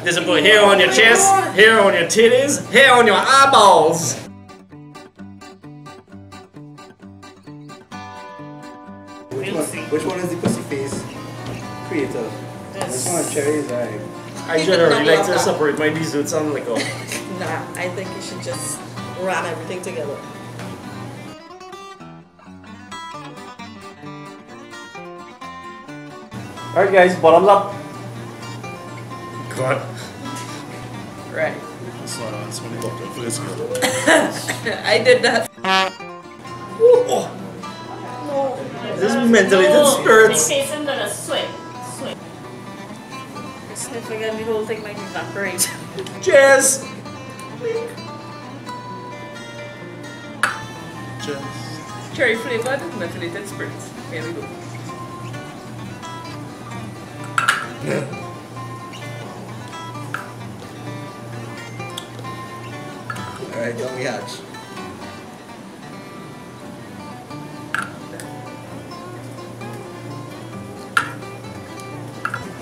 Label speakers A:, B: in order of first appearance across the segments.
A: This will put hair on your chest, hair on your titties, hair on your eyeballs.
B: Which one, which one is the pussy face creator? This one, cherry is alright.
A: I generally like to separate my desserts and liquor.
C: Nah, I think you should just ram everything together.
A: Alright guys, bottom up. God.
C: Right.
D: That's not on somebody walked up for this.
C: I did that.
A: This is mentally spirits.
E: They say gonna swim. Swim.
C: Sniff again, the whole thing might evaporate.
A: Cheers!
D: Just.
C: Cherry flavored methylated spirits. Here we go.
B: Alright, John we hatch.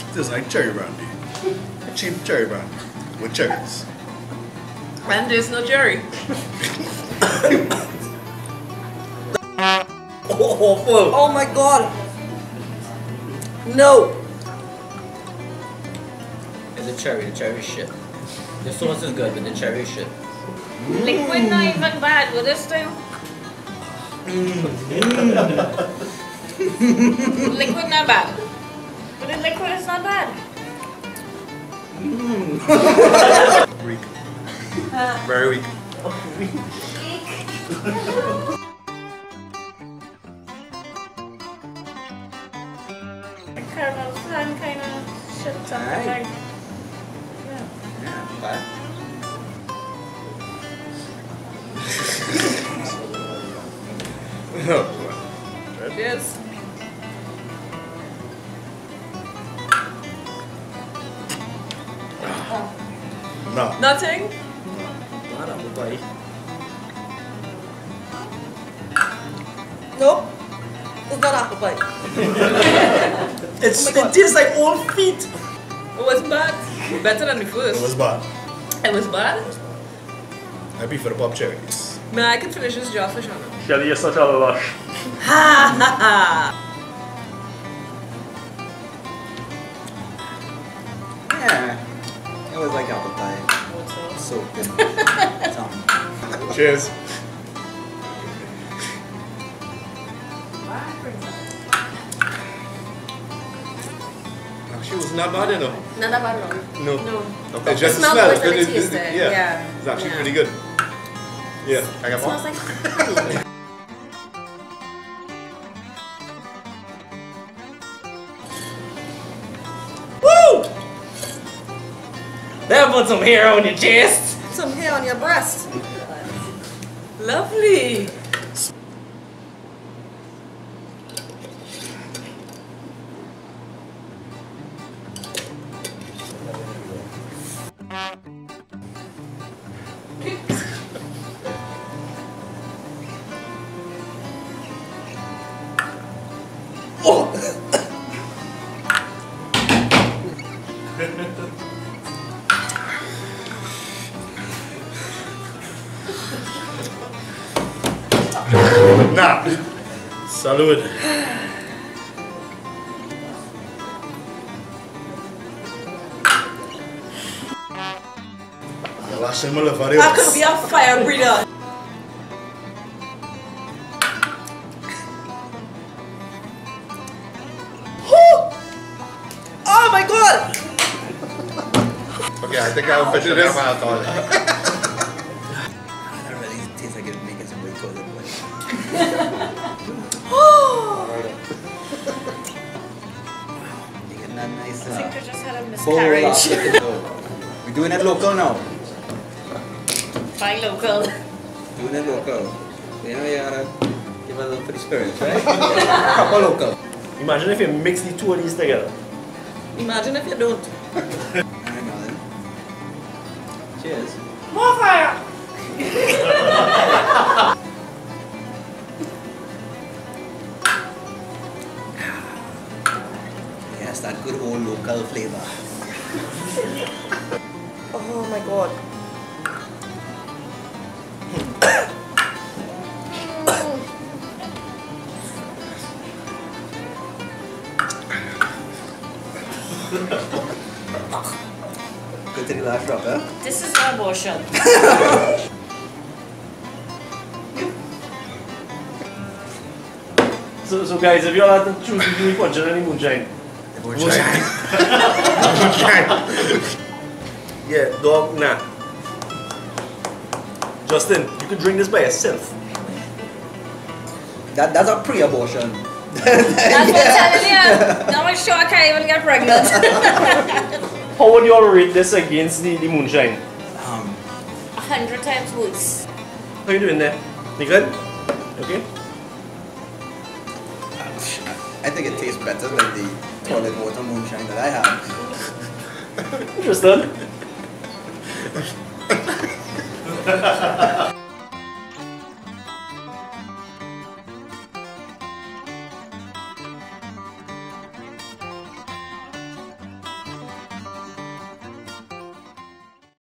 D: This is like cherry brandy. Cheap cherry brandy with cherries.
C: And there's no cherry.
A: Awful.
C: Oh my god! No!
F: It's a cherry, the cherry shit. The sauce is good, but the cherry shit.
E: Liquid not even bad with this thing. Mm. liquid not bad. But the liquid is not bad. Mm.
D: Weak. Very weak.
E: The caramel fan kind of shit something
B: Alright.
E: like.
B: Yeah, fine.
D: Oh,
C: Cheers.
D: No.
C: Nothing?
A: Not apple pie.
C: Nope. It's not apple pie.
A: It's,
C: Oh
A: it tastes like old feet.
C: It was bad. Better than the first.
D: It was bad.
C: It was bad?
D: I prefer the pop cherries.
C: Man, I can finish this jar for Shana.
A: Shelly, you're such a lush.
C: Ha ha ha!
B: Yeah. It was like apple pie. Soaked in tongue.
D: Cheers. Actually, it was not bad enough.
C: Not that bad wrong.
D: No.
C: No.
D: It just
C: It smelled
D: smells
C: good when
D: good.
C: it tasted,
D: yeah.
C: yeah.
D: It's actually
C: Yeah.
D: pretty good. Yeah. I got
C: smells
D: one.
C: like honey.
A: Woo! That put some hair on your chest.
C: Some hair on your breast. Lovely.
D: Nah. Salud. Lasciamolo fare
C: I could be a fire breather.
D: Okay, I think I'll finish this.
B: That really tastes like it making some toilet boy. You getting that nice
E: I think
B: uh,
E: I just had a
B: bowl
E: miscarriage.
B: of We're doing it local now.
E: Buy local.
B: Doing it local. You know, you gotta give a little for the spirits, right? Proper local.
A: Imagine if you mix the two of these together.
C: Imagine if you don't.
B: Then.
E: More fire!
B: Yes, that good old local flavor.
C: Oh my god.
B: Good to the last drop?
E: This is an abortion.
A: So, so guys, if you all had to choose between punch and any moonshine,
D: Moonshine.
A: yeah, dog, nah. Justin, you could drink this by yourself.
B: That, that's a pre-abortion.
E: That's what I'm telling you. Now I'm sure I can't even get pregnant.
A: How would you all rate this against the, the moonshine?
B: Um,
E: A hundred times worse.
A: How you doing there? You good? Okay?
B: I think it tastes better than the toilet water moonshine that I have.
A: Interested?